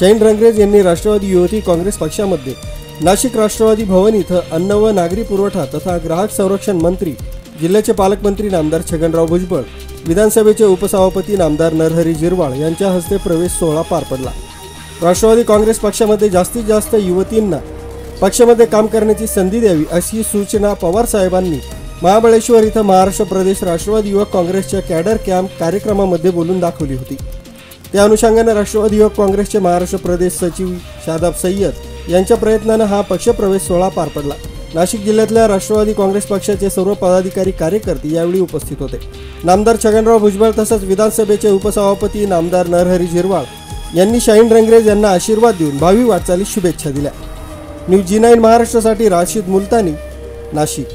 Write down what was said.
शाहीन रंगरेज यांनी राष्ट्रवादी युवती काँग्रेस पक्षामध्ये नाशिक राष्ट्रवादी भवन इथं अन्न व नागरी पुरवठा तथा ग्राहक संरक्षण मंत्री जिल्ह्याचे पालकमंत्री नामदार छगनराव भुजबळ विधानसभेचे उपसभापती नामदार नरहरी जिरवाळ यांच्या हस्ते प्रवेश सोहळा पार पडला. राष्ट्रवादी काँग्रेस पक्षामध्ये जास्तीत जास्त युवतींना पक्षामध्ये काम करण्याची संधी द्यावी अशी सूचना पवार साहेबांनी महाबळेश्वर इथं महाराष्ट्र प्रदेश राष्ट्रवादी युवक काँग्रेसच्या कॅडर कॅम्प कार्यक्रमामध्ये बोलून दाखवली होती. त्या अनुषंगाने राष्ट्रवादी युवक काँग्रेसचे महाराष्ट्र प्रदेश सचिव शादाब सय्यद यांच्या प्रयत्नानं हा पक्षप्रवेश सोहळा पार पडला. नाशिक जिल्ह्यातल्या राष्ट्रवादी काँग्रेस पक्षाचे सर्व पदाधिकारी कार्यकर्ते यावेळी उपस्थित होते. नामदार छगनराव भुजबळ तसंच विधानसभेचे उपसभापती नामदार नरहरी झिरवाळ यांनी शाहीन रंगरेज यांना आशीर्वाद देऊन भावी वाटचालीस शुभेच्छा दिल्या. न्यूज जी नाईन महाराष्ट्रासाठी राशीद मुलतानी नाशिक.